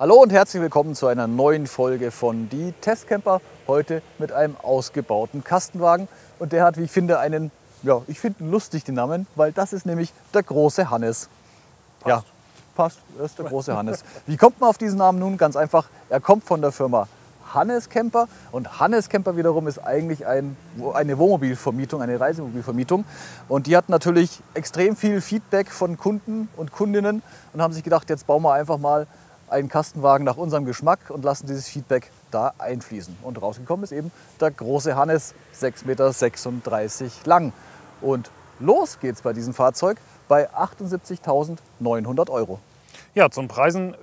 Hallo und herzlich willkommen zu einer neuen Folge von Die Testcamper. Heute mit einem ausgebauten Kastenwagen. Und der hat, wie ich finde, einen, ja, ich finde lustig den Namen, weil das ist nämlich der große Hannes. Passt. Ja, passt, das ist der große Hannes. Wie kommt man auf diesen Namen nun? Ganz einfach, er kommt von der Firma Hannes Camper und Hannes Camper wiederum ist eigentlich ein, eine Wohnmobilvermietung, eine Reisemobilvermietung und die hat natürlich extrem viel Feedback von Kunden und Kundinnen und haben sich gedacht, jetzt bauen wir einfach mal einen Kastenwagen nach unserem Geschmack und lassen dieses Feedback da einfließen. Und rausgekommen ist eben der große Hannes, 6,36 Meter lang. Und los geht's bei diesem Fahrzeug bei 78.900 Euro. Ja, zu den Preisen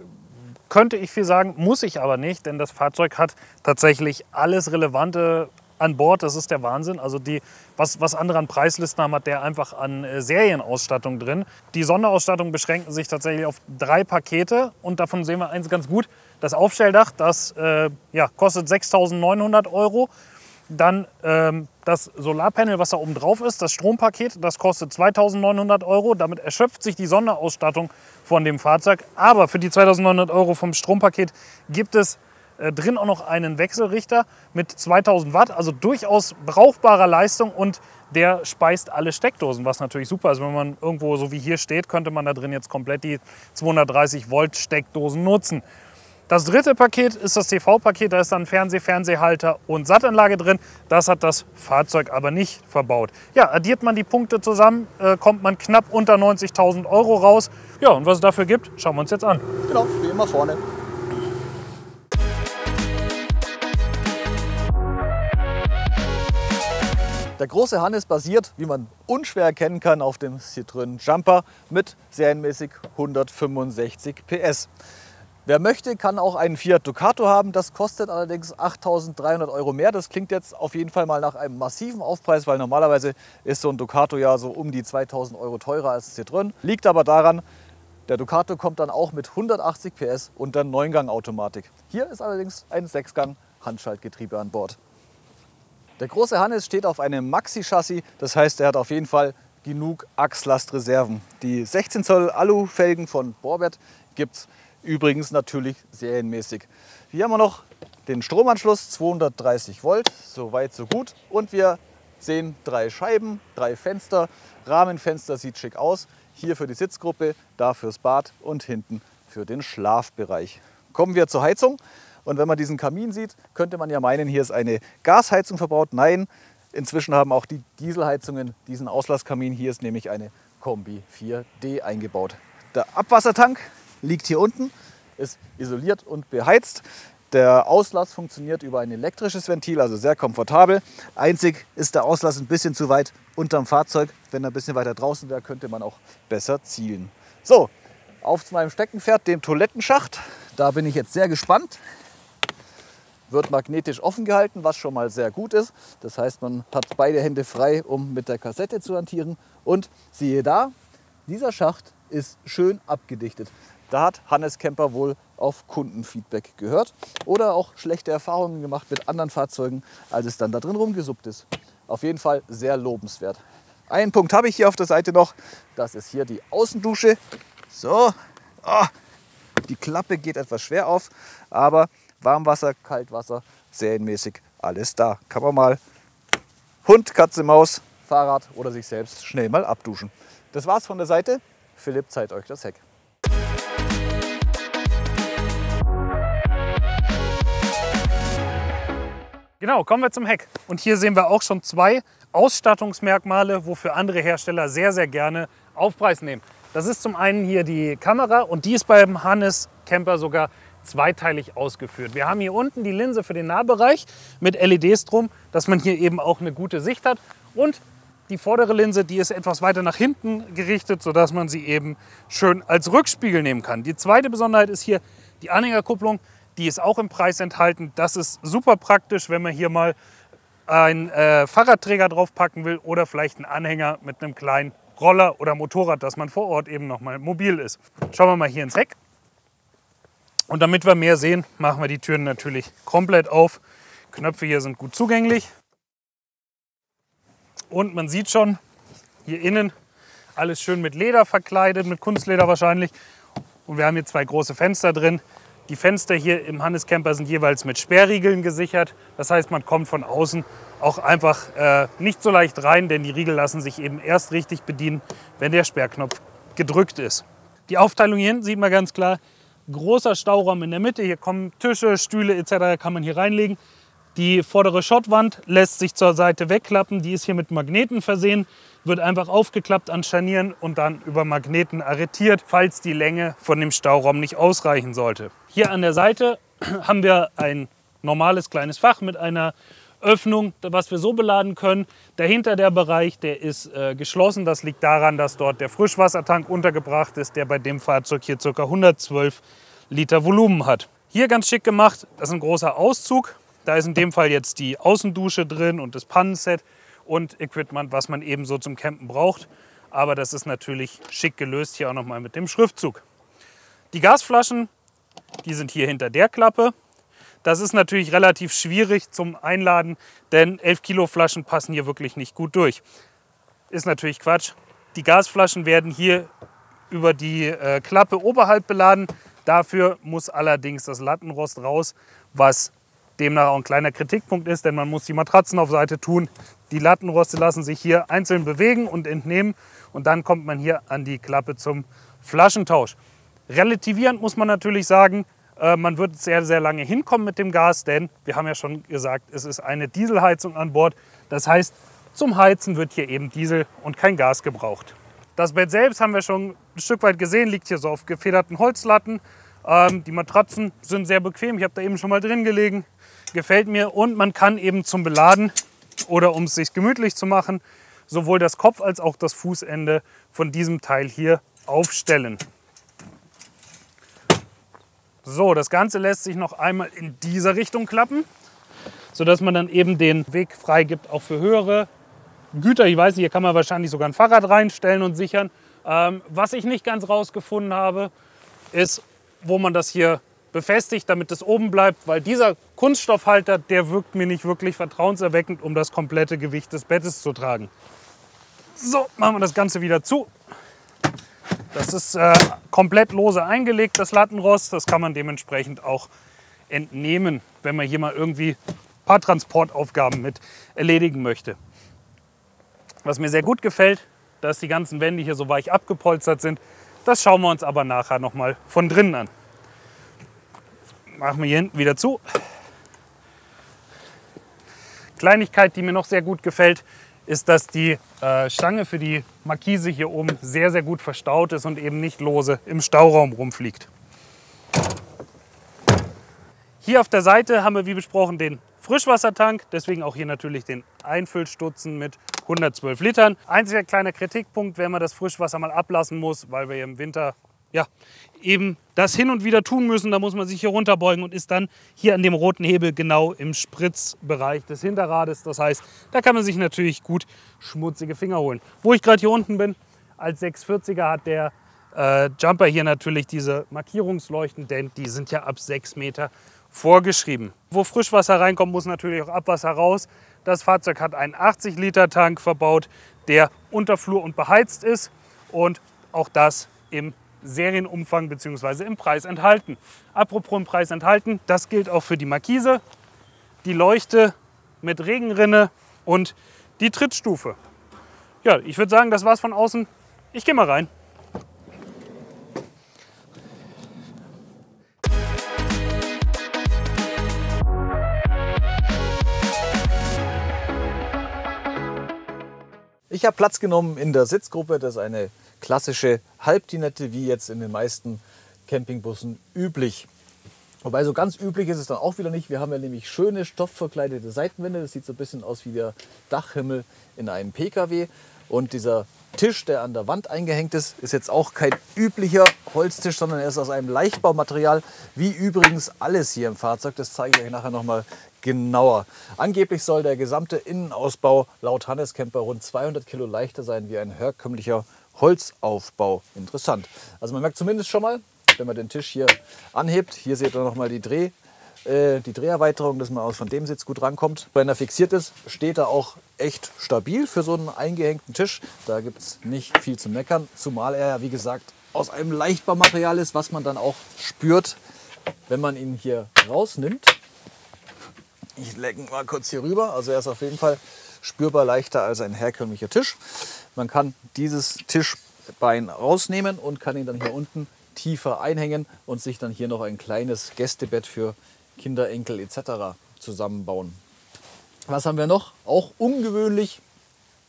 könnte ich viel sagen, muss ich aber nicht, denn das Fahrzeug hat tatsächlich alles Relevante an Bord. Das ist der Wahnsinn. Also die, was, was andere an Preislisten haben, hat der einfach an äh, Serienausstattung drin. Die Sonderausstattung beschränken sich tatsächlich auf drei Pakete und davon sehen wir eins ganz gut. Das Aufstelldach, das äh, ja, kostet 6.900 Euro. Dann ähm, das Solarpanel, was da oben drauf ist, das Strompaket, das kostet 2.900 Euro. Damit erschöpft sich die Sonderausstattung von dem Fahrzeug. Aber für die 2.900 Euro vom Strompaket gibt es äh, drin auch noch einen Wechselrichter mit 2000 Watt, also durchaus brauchbarer Leistung und der speist alle Steckdosen, was natürlich super ist. Wenn man irgendwo so wie hier steht, könnte man da drin jetzt komplett die 230 Volt Steckdosen nutzen. Das dritte Paket ist das TV-Paket, da ist dann Fernseh, Fernsehhalter und Sattanlage drin. Das hat das Fahrzeug aber nicht verbaut. Ja, addiert man die Punkte zusammen, äh, kommt man knapp unter 90.000 Euro raus. Ja, und was es dafür gibt, schauen wir uns jetzt an. Genau, wie immer vorne. Der große Hannes basiert, wie man unschwer erkennen kann, auf dem Citroën Jumper mit serienmäßig 165 PS. Wer möchte, kann auch einen Fiat Ducato haben. Das kostet allerdings 8.300 Euro mehr. Das klingt jetzt auf jeden Fall mal nach einem massiven Aufpreis, weil normalerweise ist so ein Ducato ja so um die 2.000 Euro teurer als Citroën. Liegt aber daran, der Ducato kommt dann auch mit 180 PS und der 9-Gang-Automatik. Hier ist allerdings ein 6-Gang-Handschaltgetriebe an Bord. Der große Hannes steht auf einem Maxi-Chassis, das heißt, er hat auf jeden Fall genug Achslastreserven. Die 16 Zoll Alufelgen von Borbet gibt es übrigens natürlich serienmäßig. Hier haben wir noch den Stromanschluss, 230 Volt, so weit so gut. Und wir sehen drei Scheiben, drei Fenster. Rahmenfenster sieht schick aus. Hier für die Sitzgruppe, da fürs Bad und hinten für den Schlafbereich. Kommen wir zur Heizung. Und wenn man diesen Kamin sieht, könnte man ja meinen, hier ist eine Gasheizung verbaut. Nein, inzwischen haben auch die Dieselheizungen diesen Auslasskamin. Hier ist nämlich eine Kombi 4D eingebaut. Der Abwassertank liegt hier unten, ist isoliert und beheizt. Der Auslass funktioniert über ein elektrisches Ventil, also sehr komfortabel. Einzig ist der Auslass ein bisschen zu weit unterm Fahrzeug. Wenn er ein bisschen weiter draußen wäre, könnte man auch besser zielen. So, auf zu meinem Steckenpferd, dem Toilettenschacht. Da bin ich jetzt sehr gespannt wird magnetisch offen gehalten, was schon mal sehr gut ist. Das heißt, man hat beide Hände frei, um mit der Kassette zu hantieren. Und siehe da, dieser Schacht ist schön abgedichtet. Da hat Hannes Kemper wohl auf Kundenfeedback gehört oder auch schlechte Erfahrungen gemacht mit anderen Fahrzeugen, als es dann da drin rumgesuppt ist. Auf jeden Fall sehr lobenswert. Einen Punkt habe ich hier auf der Seite noch. Das ist hier die Außendusche. So, oh, die Klappe geht etwas schwer auf, aber Warmwasser, Kaltwasser, serienmäßig alles da. Kann man mal Hund, Katze, Maus, Fahrrad oder sich selbst schnell mal abduschen. Das war's von der Seite. Philipp zeigt euch das Heck. Genau, kommen wir zum Heck. Und hier sehen wir auch schon zwei Ausstattungsmerkmale, wofür andere Hersteller sehr, sehr gerne Aufpreis nehmen. Das ist zum einen hier die Kamera und die ist beim Hannes Camper sogar zweiteilig ausgeführt. Wir haben hier unten die Linse für den Nahbereich mit LEDs drum, dass man hier eben auch eine gute Sicht hat. Und die vordere Linse, die ist etwas weiter nach hinten gerichtet, sodass man sie eben schön als Rückspiegel nehmen kann. Die zweite Besonderheit ist hier die Anhängerkupplung. Die ist auch im Preis enthalten. Das ist super praktisch, wenn man hier mal einen äh, Fahrradträger draufpacken will oder vielleicht einen Anhänger mit einem kleinen Roller oder Motorrad, dass man vor Ort eben noch mal mobil ist. Schauen wir mal hier ins Heck. Und damit wir mehr sehen, machen wir die Türen natürlich komplett auf. Knöpfe hier sind gut zugänglich. Und man sieht schon, hier innen alles schön mit Leder verkleidet, mit Kunstleder wahrscheinlich. Und wir haben hier zwei große Fenster drin, Die Fenster hier im Hannes Camper sind jeweils mit Sperrriegeln gesichert. Das heißt, man kommt von außen auch einfach äh, nicht so leicht rein, denn die Riegel lassen sich eben erst richtig bedienen, wenn der Sperrknopf gedrückt ist. Die Aufteilung hier hinten sieht man ganz klar. Großer Stauraum in der Mitte. Hier kommen Tische, Stühle etc. kann man hier reinlegen. Die vordere Schottwand lässt sich zur Seite wegklappen. Die ist hier mit Magneten versehen, wird einfach aufgeklappt an Scharnieren und dann über Magneten arretiert, falls die Länge von dem Stauraum nicht ausreichen sollte. Hier an der Seite haben wir ein normales kleines Fach mit einer Öffnung, was wir so beladen können. Dahinter der Bereich, der ist äh, geschlossen. Das liegt daran, dass dort der Frischwassertank untergebracht ist, der bei dem Fahrzeug hier ca. 112 Liter Volumen hat. Hier ganz schick gemacht, das ist ein großer Auszug. Da ist in dem Fall jetzt die Außendusche drin und das Pannenset und Equipment, was man eben so zum Campen braucht. Aber das ist natürlich schick gelöst hier auch nochmal mit dem Schriftzug. Die Gasflaschen, die sind hier hinter der Klappe. Das ist natürlich relativ schwierig zum Einladen, denn 11 Kilo Flaschen passen hier wirklich nicht gut durch. Ist natürlich Quatsch. Die Gasflaschen werden hier über die äh, Klappe oberhalb beladen. Dafür muss allerdings das Lattenrost raus, was demnach auch ein kleiner Kritikpunkt ist, denn man muss die Matratzen auf Seite tun. Die Lattenroste lassen sich hier einzeln bewegen und entnehmen und dann kommt man hier an die Klappe zum Flaschentausch. Relativierend muss man natürlich sagen, man wird sehr, sehr lange hinkommen mit dem Gas, denn wir haben ja schon gesagt, es ist eine Dieselheizung an Bord. Das heißt, zum Heizen wird hier eben Diesel und kein Gas gebraucht. Das Bett selbst haben wir schon ein Stück weit gesehen, liegt hier so auf gefederten Holzlatten. Ähm, die Matratzen sind sehr bequem, ich habe da eben schon mal drin gelegen gefällt mir. Und man kann eben zum Beladen oder um es sich gemütlich zu machen, sowohl das Kopf als auch das Fußende von diesem Teil hier aufstellen. So, das Ganze lässt sich noch einmal in dieser Richtung klappen, sodass man dann eben den Weg freigibt, auch für höhere Güter. Ich weiß nicht, hier kann man wahrscheinlich sogar ein Fahrrad reinstellen und sichern. Ähm, was ich nicht ganz rausgefunden habe, ist, wo man das hier befestigt, damit es oben bleibt, weil dieser Kunststoffhalter, der wirkt mir nicht wirklich vertrauenserweckend, um das komplette Gewicht des Bettes zu tragen. So, machen wir das Ganze wieder zu. Das ist äh, komplett lose eingelegt, das Lattenrost. Das kann man dementsprechend auch entnehmen, wenn man hier mal irgendwie ein paar Transportaufgaben mit erledigen möchte. Was mir sehr gut gefällt, dass die ganzen Wände hier so weich abgepolstert sind. Das schauen wir uns aber nachher noch mal von drinnen an. Machen wir hier hinten wieder zu. Kleinigkeit, die mir noch sehr gut gefällt, ist, dass die äh, Stange für die Markise hier oben sehr, sehr gut verstaut ist und eben nicht lose im Stauraum rumfliegt. Hier auf der Seite haben wir, wie besprochen, den Frischwassertank, deswegen auch hier natürlich den Einfüllstutzen mit 112 Litern. Einziger kleiner Kritikpunkt, wenn man das Frischwasser mal ablassen muss, weil wir im Winter ja, eben das hin und wieder tun müssen. Da muss man sich hier runterbeugen und ist dann hier an dem roten Hebel genau im Spritzbereich des Hinterrades. Das heißt, da kann man sich natürlich gut schmutzige Finger holen. Wo ich gerade hier unten bin, als 640er hat der äh, Jumper hier natürlich diese Markierungsleuchten, denn die sind ja ab 6 Meter vorgeschrieben. Wo Frischwasser reinkommt, muss natürlich auch Abwasser raus. Das Fahrzeug hat einen 80 Liter Tank verbaut, der unterflur und beheizt ist und auch das im Serienumfang bzw. im Preis enthalten. Apropos im Preis enthalten, das gilt auch für die Markise, die Leuchte mit Regenrinne und die Trittstufe. Ja, ich würde sagen, das war's von außen. Ich gehe mal rein. Ich habe Platz genommen in der Sitzgruppe. Das ist eine klassische Halbdinette, wie jetzt in den meisten Campingbussen üblich. Wobei so ganz üblich ist es dann auch wieder nicht. Wir haben ja nämlich schöne stoffverkleidete Seitenwände. Das sieht so ein bisschen aus wie der Dachhimmel in einem PKW. Und dieser Tisch, der an der Wand eingehängt ist, ist jetzt auch kein üblicher Holztisch, sondern er ist aus einem Leichtbaumaterial, wie übrigens alles hier im Fahrzeug. Das zeige ich euch nachher nochmal genauer. Angeblich soll der gesamte Innenausbau laut Hannes Camper rund 200 Kilo leichter sein wie ein herkömmlicher Holzaufbau. Interessant. Also man merkt zumindest schon mal, wenn man den Tisch hier anhebt, hier seht ihr nochmal die Dreh, äh, die Dreherweiterung, dass man auch von dem Sitz gut rankommt. Wenn er fixiert ist, steht er auch echt stabil für so einen eingehängten Tisch. Da gibt es nicht viel zu meckern, zumal er ja wie gesagt aus einem Leichtbaumaterial ist, was man dann auch spürt, wenn man ihn hier rausnimmt, ich lege mal kurz hier rüber, also er ist auf jeden Fall spürbar leichter als ein herkömmlicher Tisch. Man kann dieses Tischbein rausnehmen und kann ihn dann hier unten tiefer einhängen und sich dann hier noch ein kleines Gästebett für Kinder, Enkel etc. zusammenbauen. Was haben wir noch? Auch ungewöhnlich.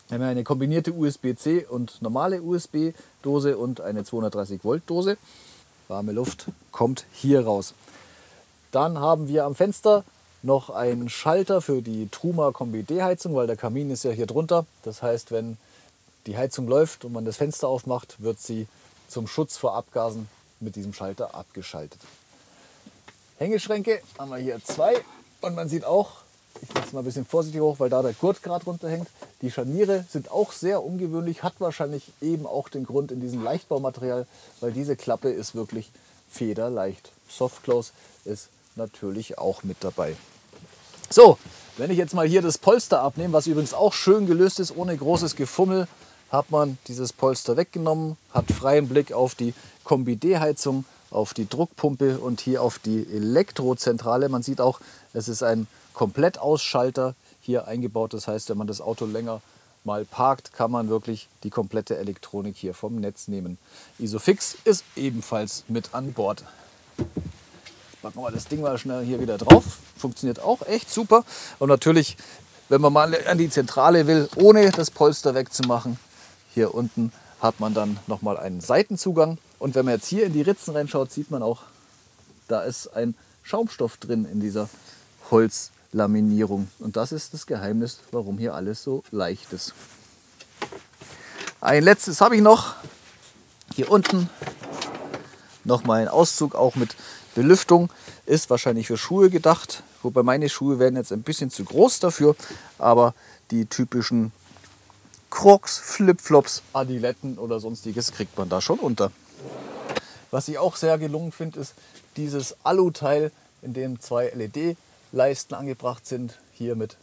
Wir haben eine kombinierte USB-C und normale USB-Dose und eine 230 Volt Dose. Warme Luft kommt hier raus. Dann haben wir am Fenster noch einen Schalter für die Truma Kombi D-Heizung, weil der Kamin ist ja hier drunter. Das heißt, wenn die Heizung läuft und man das Fenster aufmacht, wird sie zum Schutz vor Abgasen mit diesem Schalter abgeschaltet. Hängeschränke haben wir hier zwei und man sieht auch, ich mache es mal ein bisschen vorsichtig hoch, weil da der Gurt gerade runterhängt. Die Scharniere sind auch sehr ungewöhnlich, hat wahrscheinlich eben auch den Grund in diesem Leichtbaumaterial, weil diese Klappe ist wirklich federleicht. Soft Close ist natürlich auch mit dabei. So, wenn ich jetzt mal hier das Polster abnehme, was übrigens auch schön gelöst ist, ohne großes Gefummel, hat man dieses Polster weggenommen, hat freien Blick auf die Kombi-D-Heizung, auf die Druckpumpe und hier auf die Elektrozentrale. Man sieht auch, es ist ein Komplettausschalter hier eingebaut. Das heißt, wenn man das Auto länger mal parkt, kann man wirklich die komplette Elektronik hier vom Netz nehmen. Isofix ist ebenfalls mit an Bord. Packen wir das Ding mal schnell hier wieder drauf. Funktioniert auch echt super. Und natürlich, wenn man mal an die Zentrale will, ohne das Polster wegzumachen, hier unten hat man dann nochmal einen Seitenzugang. Und wenn man jetzt hier in die Ritzen reinschaut, sieht man auch, da ist ein Schaumstoff drin in dieser Holzlaminierung. Und das ist das Geheimnis, warum hier alles so leicht ist. Ein letztes habe ich noch. Hier unten nochmal ein Auszug, auch mit Belüftung. Ist wahrscheinlich für Schuhe gedacht. Wobei meine Schuhe werden jetzt ein bisschen zu groß dafür. Aber die typischen Crocs, Flipflops, Adiletten oder sonstiges kriegt man da schon unter. Was ich auch sehr gelungen finde, ist dieses Alu-Teil, in dem zwei LED-Leisten angebracht sind. Hier mit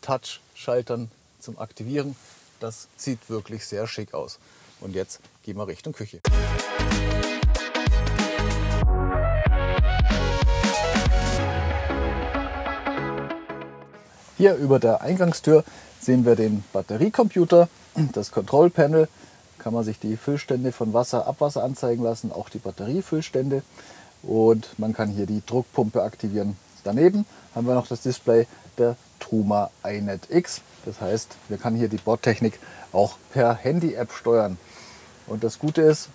Touch-Schaltern zum Aktivieren. Das sieht wirklich sehr schick aus. Und jetzt gehen wir Richtung Küche. Hier über der Eingangstür sehen wir den Batteriecomputer, das Control Panel. Kann man sich die Füllstände von Wasser, Abwasser anzeigen lassen, auch die Batteriefüllstände. Und man kann hier die Druckpumpe aktivieren. Daneben haben wir noch das Display der Truma iNet X. Das heißt, wir können hier die Bordtechnik auch per Handy-App steuern. Und das Gute ist,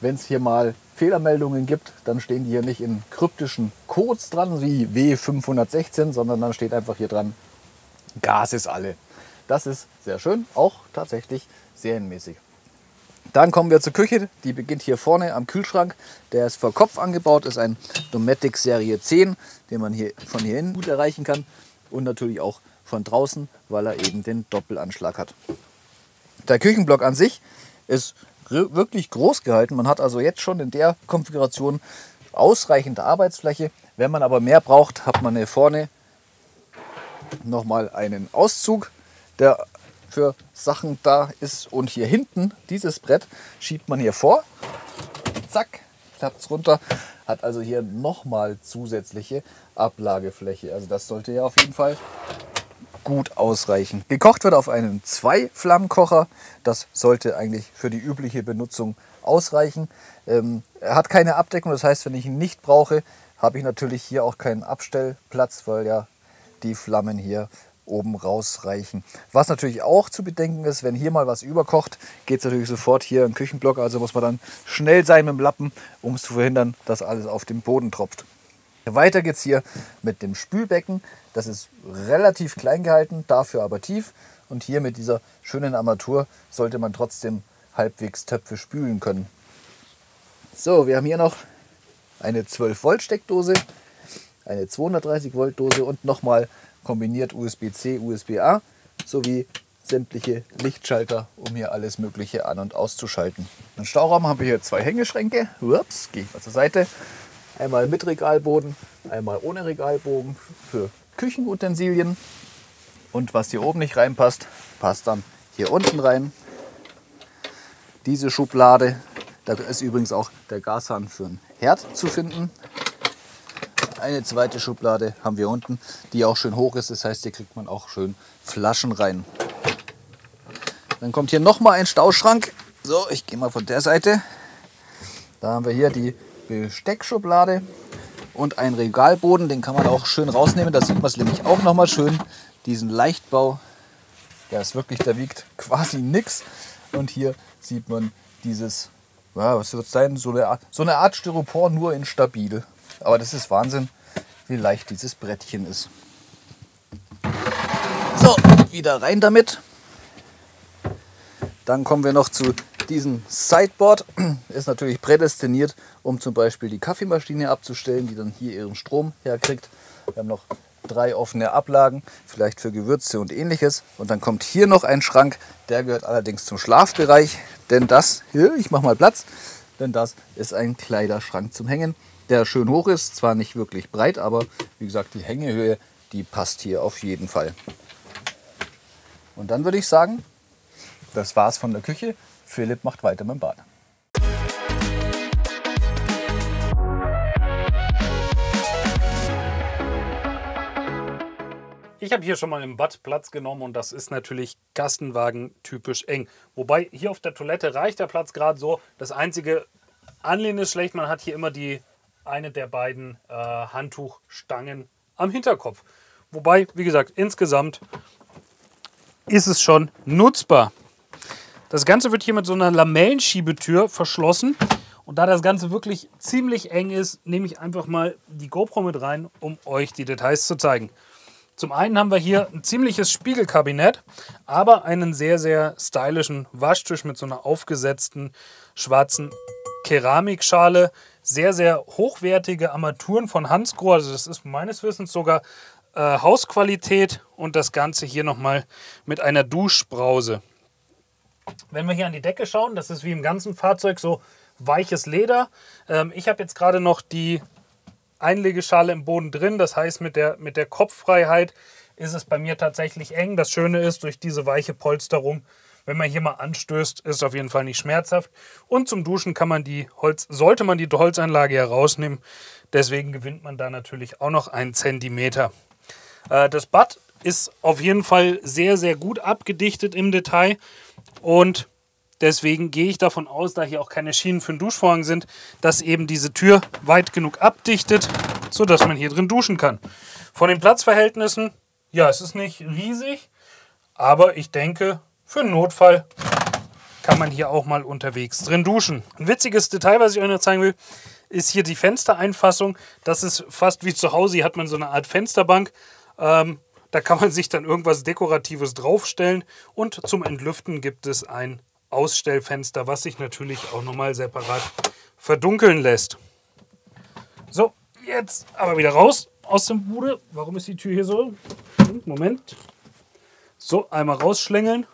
wenn es hier mal Fehlermeldungen gibt, dann stehen die hier nicht in kryptischen Codes dran, wie W516, sondern dann steht einfach hier dran, Gas ist alle. Das ist sehr schön, auch tatsächlich serienmäßig. Dann kommen wir zur Küche. Die beginnt hier vorne am Kühlschrank. Der ist vor Kopf angebaut, ist ein Dometic Serie 10, den man hier von hier hin gut erreichen kann. Und natürlich auch von draußen, weil er eben den Doppelanschlag hat. Der Küchenblock an sich ist wirklich groß gehalten. Man hat also jetzt schon in der Konfiguration ausreichend Arbeitsfläche. Wenn man aber mehr braucht, hat man hier vorne nochmal einen Auszug, der für Sachen da ist. Und hier hinten, dieses Brett, schiebt man hier vor. Zack, klappt es runter. Hat also hier nochmal zusätzliche Ablagefläche. Also das sollte ja auf jeden Fall gut ausreichen. Gekocht wird auf einem Zwei-Flammenkocher. Das sollte eigentlich für die übliche Benutzung ausreichen. Ähm, er hat keine Abdeckung, das heißt, wenn ich ihn nicht brauche, habe ich natürlich hier auch keinen Abstellplatz, weil ja die Flammen hier oben rausreichen. Was natürlich auch zu bedenken ist, wenn hier mal was überkocht, geht es natürlich sofort hier im Küchenblock. Also muss man dann schnell sein mit dem Lappen, um zu verhindern, dass alles auf den Boden tropft. Weiter geht es hier mit dem Spülbecken. Das ist relativ klein gehalten, dafür aber tief. Und hier mit dieser schönen Armatur sollte man trotzdem halbwegs Töpfe spülen können. So, wir haben hier noch eine 12 Volt Steckdose, eine 230 Volt Dose und nochmal kombiniert USB-C, USB-A sowie sämtliche Lichtschalter, um hier alles Mögliche an- und auszuschalten. Im Stauraum haben wir hier zwei Hängeschränke. Ups, gehe ich mal zur Seite. Einmal mit Regalboden, einmal ohne Regalbogen für Küchenutensilien. Und was hier oben nicht reinpasst, passt dann hier unten rein. Diese Schublade Da ist übrigens auch der Gashahn für den Herd zu finden. Eine zweite Schublade haben wir unten, die auch schön hoch ist. Das heißt, hier kriegt man auch schön Flaschen rein. Dann kommt hier nochmal ein Stauschrank. So, ich gehe mal von der Seite. Da haben wir hier die Besteckschublade und einen Regalboden. Den kann man auch schön rausnehmen. Da sieht man es nämlich auch nochmal schön. Diesen Leichtbau, der ist wirklich, der wiegt quasi nichts. Und hier sieht man dieses, ja, was wird es sein? So eine, Art, so eine Art Styropor, nur in stabil. Aber das ist Wahnsinn, wie leicht dieses Brettchen ist. So, wieder rein damit. Dann kommen wir noch zu diesem Sideboard. Ist natürlich prädestiniert, um zum Beispiel die Kaffeemaschine abzustellen, die dann hier ihren Strom herkriegt. Wir haben noch drei offene Ablagen, vielleicht für Gewürze und ähnliches. Und dann kommt hier noch ein Schrank, der gehört allerdings zum Schlafbereich, denn das, hier, ich mache mal Platz, denn das ist ein Kleiderschrank zum Hängen, der schön hoch ist, zwar nicht wirklich breit, aber wie gesagt, die Hängehöhe, die passt hier auf jeden Fall. Und dann würde ich sagen, das war's von der Küche. Philipp macht weiter mit dem Bad. Ich habe hier schon mal im Bad Platz genommen und das ist natürlich Gastenwagen typisch eng. Wobei hier auf der Toilette reicht der Platz gerade so. Das einzige Anlehnen ist schlecht, man hat hier immer die eine der beiden äh, Handtuchstangen am Hinterkopf. Wobei, wie gesagt, insgesamt ist es schon nutzbar. Das Ganze wird hier mit so einer Lamellenschiebetür verschlossen. Und da das Ganze wirklich ziemlich eng ist, nehme ich einfach mal die GoPro mit rein, um euch die Details zu zeigen. Zum einen haben wir hier ein ziemliches Spiegelkabinett, aber einen sehr, sehr stylischen Waschtisch mit so einer aufgesetzten schwarzen Keramikschale. Sehr, sehr hochwertige Armaturen von Hansgrohe. Also das ist meines Wissens sogar äh, Hausqualität und das Ganze hier nochmal mit einer Duschbrause. Wenn wir hier an die Decke schauen, das ist wie im ganzen Fahrzeug so weiches Leder. Ähm, ich habe jetzt gerade noch die Einlegeschale im Boden drin. Das heißt, mit der, mit der Kopffreiheit ist es bei mir tatsächlich eng. Das Schöne ist, durch diese weiche Polsterung, wenn man hier mal anstößt, ist es auf jeden Fall nicht schmerzhaft. Und zum Duschen kann man die Holz, sollte man die Holzanlage herausnehmen. Deswegen gewinnt man da natürlich auch noch einen Zentimeter. Äh, das Bad ist auf jeden Fall sehr, sehr gut abgedichtet im Detail. Und deswegen gehe ich davon aus, da hier auch keine Schienen für den Duschvorhang sind, dass eben diese Tür weit genug abdichtet, sodass man hier drin duschen kann. Von den Platzverhältnissen, ja, es ist nicht riesig, aber ich denke, für einen Notfall kann man hier auch mal unterwegs drin duschen. Ein witziges Detail, was ich euch noch zeigen will, ist hier die Fenstereinfassung. Das ist fast wie zu Hause. Hier hat man so eine Art Fensterbank. Ähm, da kann man sich dann irgendwas Dekoratives draufstellen. Und zum Entlüften gibt es ein Ausstellfenster, was sich natürlich auch nochmal separat verdunkeln lässt. So, jetzt aber wieder raus aus dem Bude. Warum ist die Tür hier so? Moment. So, einmal rausschlängeln.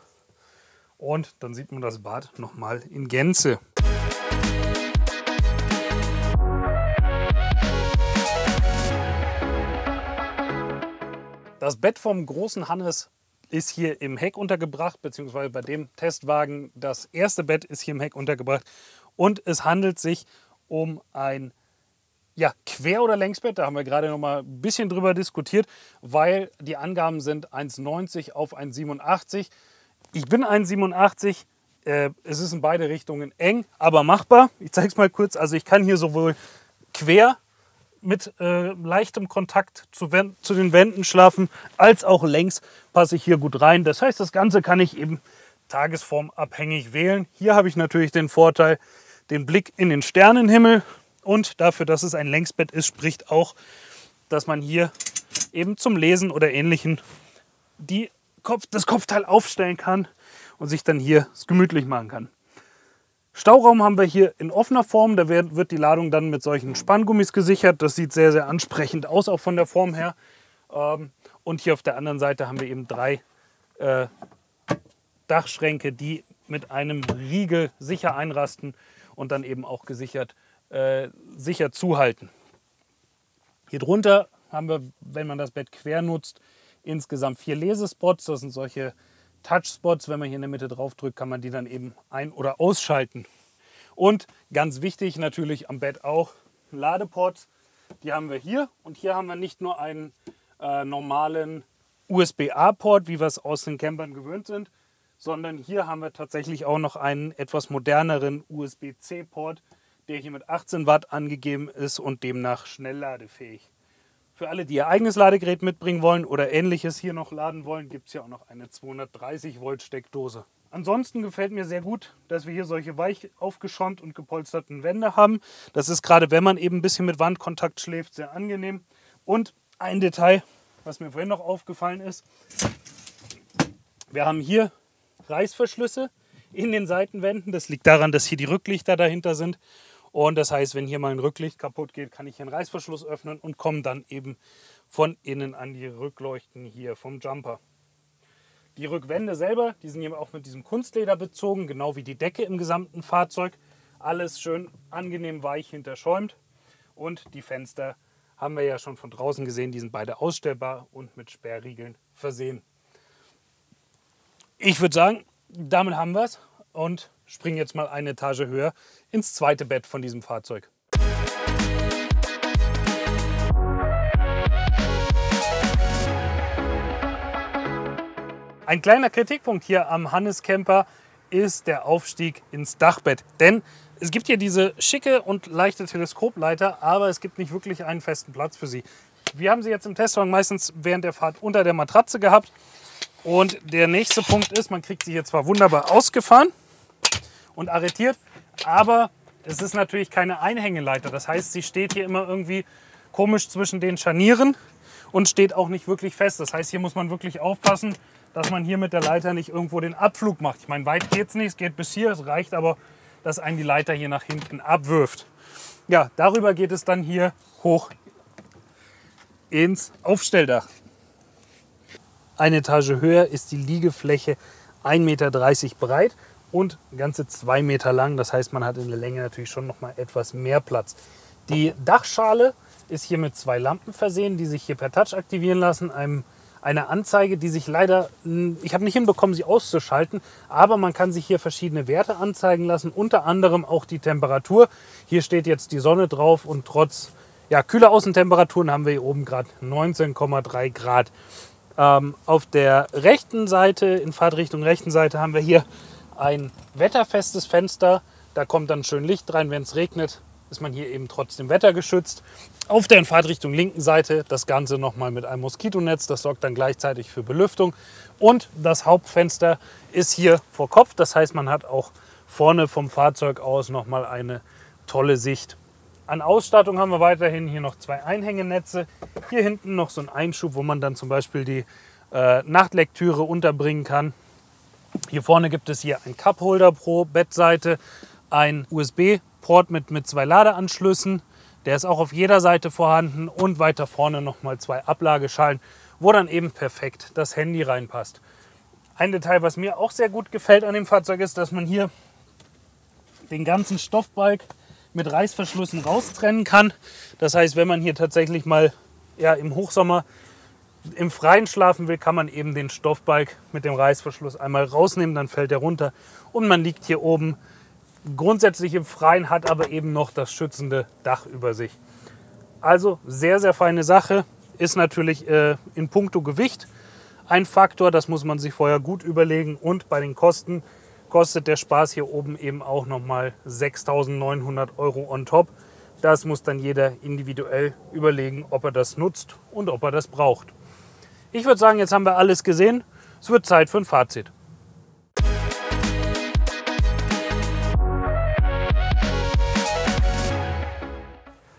Und dann sieht man das Bad nochmal in Gänze. Das Bett vom großen Hannes ist hier im Heck untergebracht, beziehungsweise bei dem Testwagen das erste Bett ist hier im Heck untergebracht. Und es handelt sich um ein ja, Quer- oder Längsbett. Da haben wir gerade noch mal ein bisschen drüber diskutiert, weil die Angaben sind 1,90 auf 1,87. Ich bin 1,87. Äh, es ist in beide Richtungen eng, aber machbar. Ich zeige es mal kurz. Also ich kann hier sowohl quer mit äh, leichtem Kontakt zu, zu, den Wänden schlafen, als auch längs passe ich hier gut rein. Das heißt, das Ganze kann ich eben tagesformabhängig wählen. Hier habe ich natürlich den Vorteil, den Blick in den Sternenhimmel und dafür, dass es ein Längsbett ist, spricht auch, dass man hier eben zum Lesen oder Ähnlichem die Kopf, das Kopfteil aufstellen kann und sich dann hier gemütlich machen kann. Stauraum haben wir hier in offener Form. Da wird die Ladung dann mit solchen Spanngummis gesichert. Das sieht sehr, sehr ansprechend aus, auch von der Form her. Ähm, und hier auf der anderen Seite haben wir eben drei äh, Dachschränke, die mit einem Riegel sicher einrasten und dann eben auch gesichert äh, sicher zuhalten. Hier drunter haben wir, wenn man das Bett quer nutzt, insgesamt vier Lesespots. Das sind solche Touchspots, wenn man hier in der Mitte drauf drückt, kann man die dann eben ein- oder ausschalten. Und ganz wichtig natürlich am Bett auch Ladeports. Die haben wir hier und hier haben wir nicht nur einen äh, normalen USB-A-Port, wie wir es aus den Campern gewöhnt sind, sondern hier haben wir tatsächlich auch noch einen etwas moderneren USB-C-Port, der hier mit 18 Watt angegeben ist und demnach schnellladefähig. Für alle, die ihr eigenes Ladegerät mitbringen wollen oder ähnliches hier noch laden wollen, gibt es ja auch noch eine 230 Volt Steckdose. Ansonsten gefällt mir sehr gut, dass wir hier solche weich aufgeschäumt und gepolsterten Wände haben. Das ist gerade, wenn man eben ein bisschen mit Wandkontakt schläft, sehr angenehm. Und ein Detail, was mir vorhin noch aufgefallen ist. Wir haben hier Reißverschlüsse in den Seitenwänden. Das liegt daran, dass hier die Rücklichter dahinter sind. Und das heißt, wenn hier mal ein Rücklicht kaputt geht, kann ich hier einen Reißverschluss öffnen und komme dann eben von innen an die Rückleuchten hier vom Jumper. Die Rückwände selber, die sind hier auch mit diesem Kunstleder bezogen, genau wie die Decke im gesamten Fahrzeug. Alles schön angenehm weich hinterschäumt. Und die Fenster haben wir ja schon von draußen gesehen, die sind beide ausstellbar und mit Sperrriegeln versehen. Ich würde sagen, damit haben wir es und springen jetzt mal eine Etage höher ins zweite Bett von diesem Fahrzeug. Ein kleiner Kritikpunkt hier am Hannes Camper ist der Aufstieg ins Dachbett. Denn es gibt hier diese schicke und leichte Teleskopleiter, aber es gibt nicht wirklich einen festen Platz für sie. Wir haben sie jetzt im Testwagen meistens während der Fahrt unter der Matratze gehabt. Und der nächste Punkt ist, man kriegt sie hier zwar wunderbar ausgefahren und arretiert, aber es ist natürlich keine Einhängeleiter. Das heißt, sie steht hier immer irgendwie komisch zwischen den Scharnieren und steht auch nicht wirklich fest. Das heißt, hier muss man wirklich aufpassen, dass man hier mit der Leiter nicht irgendwo den Abflug macht. Ich meine, weit geht es nicht, es geht bis hier, es reicht aber, dass einen die Leiter hier nach hinten abwirft. Ja, darüber geht es dann hier hoch ins Aufstelldach. Eine Etage höher ist die Liegefläche 1,30 Meter breit und ganze 2 Meter lang. Das heißt, man hat in der Länge natürlich schon noch mal etwas mehr Platz. Die Dachschale ist hier mit zwei Lampen versehen, die sich hier per Touch aktivieren lassen. Einem, eine Anzeige, die sich leider, ich habe nicht hinbekommen, sie auszuschalten, aber man kann sich hier verschiedene Werte anzeigen lassen, unter anderem auch die Temperatur. Hier steht jetzt die Sonne drauf und trotz ja, kühler Außentemperaturen haben wir hier oben gerade 19,3 Grad. Ähm, auf der rechten Seite, in Fahrtrichtung rechten Seite, haben wir hier ein wetterfestes Fenster. Da kommt dann schön Licht rein, wenn es regnet, ist man hier eben trotzdem wettergeschützt. Auf der Fahrtrichtung linken Seite das Ganze nochmal mit einem Moskitonetz. Das sorgt dann gleichzeitig für Belüftung. Und das Hauptfenster ist hier vor Kopf. Das heißt, man hat auch vorne vom Fahrzeug aus nochmal eine tolle Sicht. An Ausstattung haben wir weiterhin hier noch zwei Einhängenetze. Hier hinten noch so ein Einschub, wo man dann zum Beispiel die äh, Nachtlektüre unterbringen kann. Hier vorne gibt es hier ein Cupholder pro Bettseite, ein USB-Port mit, mit zwei Ladeanschlüssen. Der ist auch auf jeder Seite vorhanden und weiter vorne nochmal zwei Ablageschalen, wo dann eben perfekt das Handy reinpasst. Ein Detail, was mir auch sehr gut gefällt an dem Fahrzeug, ist, dass man hier den ganzen Stoffbalk mit Reißverschlüssen raustrennen kann. Das heißt, wenn man hier tatsächlich mal ja, im Hochsommer im Freien schlafen will, kann man eben den Stoffbalk mit dem Reißverschluss einmal rausnehmen, dann fällt er runter und man liegt hier oben grundsätzlich im Freien, hat aber eben noch das schützende Dach über sich. Also sehr, sehr feine Sache. Ist natürlich äh, in puncto Gewicht ein Faktor, das muss man sich vorher gut überlegen. Und bei den Kosten kostet der Spaß hier oben eben auch nochmal 6.900 Euro on top. Das muss dann jeder individuell überlegen, ob er das nutzt und ob er das braucht. Ich würde sagen, jetzt haben wir alles gesehen. Es wird Zeit für ein Fazit.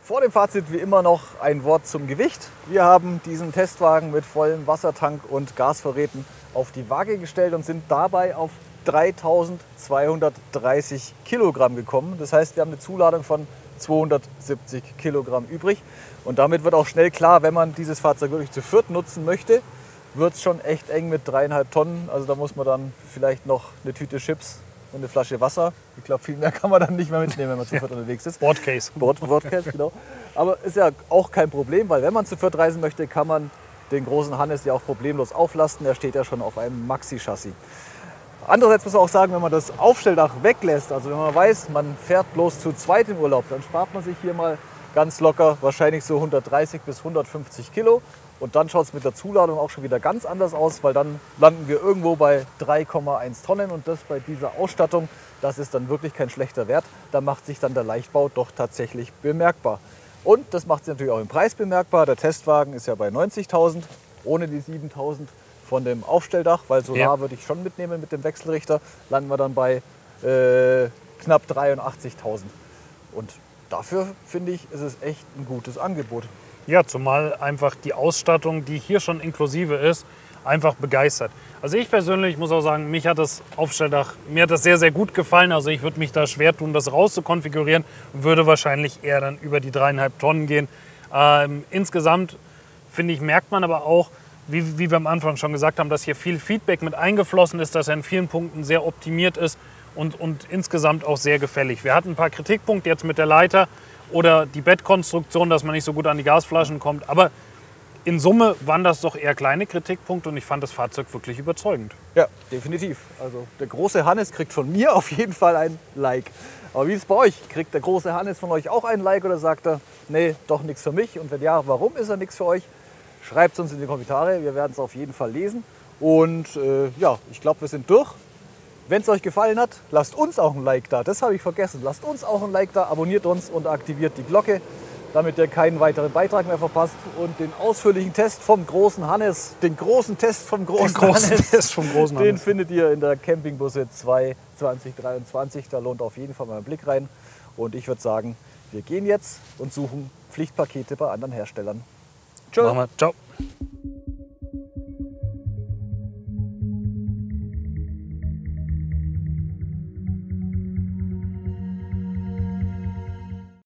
Vor dem Fazit wie immer noch ein Wort zum Gewicht. Wir haben diesen Testwagen mit vollem Wassertank und Gasvorräten auf die Waage gestellt und sind dabei auf 3230 Kilogramm gekommen. Das heißt, wir haben eine Zuladung von 270 Kilogramm übrig. Und damit wird auch schnell klar, wenn man dieses Fahrzeug wirklich zu viert nutzen möchte, wird es schon echt eng mit dreieinhalb Tonnen. Also da muss man dann vielleicht noch eine Tüte Chips und eine Flasche Wasser. Ich glaube, viel mehr kann man dann nicht mehr mitnehmen, wenn man zu viert ja. unterwegs ist. Boardcase. Board, Boardcase, genau. Aber ist ja auch kein Problem, weil wenn man zu viert reisen möchte, kann man den großen Hannes ja auch problemlos auflasten. Er steht ja schon auf einem Maxi-Chassis. Andererseits muss man auch sagen, wenn man das Aufstelldach weglässt, also wenn man weiß, man fährt bloß zu zweit im Urlaub, dann spart man sich hier mal ganz locker wahrscheinlich so 130 bis 150 Kilo. Und dann schaut es mit der Zuladung auch schon wieder ganz anders aus, weil dann landen wir irgendwo bei 3,1 Tonnen und das bei dieser Ausstattung, das ist dann wirklich kein schlechter Wert. Da macht sich dann der Leichtbau doch tatsächlich bemerkbar. Und das macht sich natürlich auch im Preis bemerkbar. Der Testwagen ist ja bei 90.000, ohne die 7.000 von dem Aufstelldach, weil Solar ja. würde ich schon mitnehmen mit dem Wechselrichter, landen wir dann bei äh, knapp 83.000. Und dafür finde ich, ist es echt ein gutes Angebot. Ja, zumal einfach die Ausstattung, die hier schon inklusive ist, einfach begeistert. Also ich persönlich muss auch sagen, mich hat das Aufstelldach, mir hat das sehr, sehr gut gefallen. Also ich würde mich da schwer tun, das rauszukonfigurieren und würde wahrscheinlich eher dann über die dreieinhalb Tonnen gehen. Ähm, insgesamt finde ich, merkt man aber auch, wie, wie wir am Anfang schon gesagt haben, dass hier viel Feedback mit eingeflossen ist, dass er in vielen Punkten sehr optimiert ist und, und insgesamt auch sehr gefällig. Wir hatten ein paar Kritikpunkte jetzt mit der Leiter oder die Bettkonstruktion, dass man nicht so gut an die Gasflaschen kommt. Aber in Summe waren das doch eher kleine Kritikpunkte und ich fand das Fahrzeug wirklich überzeugend. Ja, definitiv. Also der große Hannes kriegt von mir auf jeden Fall ein Like. Aber wie ist es bei euch? Kriegt der große Hannes von euch auch ein Like oder sagt er, nee, doch nichts für mich? Und wenn ja, warum ist er nichts für euch? Schreibt es uns in die Kommentare, wir werden es auf jeden Fall lesen. Und äh, ja, ich glaube, wir sind durch. Wenn es euch gefallen hat, lasst uns auch ein Like da. Das habe ich vergessen. Lasst uns auch ein Like da, abonniert uns und aktiviert die Glocke, damit ihr keinen weiteren Beitrag mehr verpasst. Und den ausführlichen Test vom großen Hannes, den großen Test vom großen, den großen Hannes, Test vom großen den Hannes. findet ihr in der Campingbusse 2 2023. Da lohnt auf jeden Fall mal einen Blick rein. Und ich würde sagen, wir gehen jetzt und suchen Pflichtpakete bei anderen Herstellern. 走嘛，走。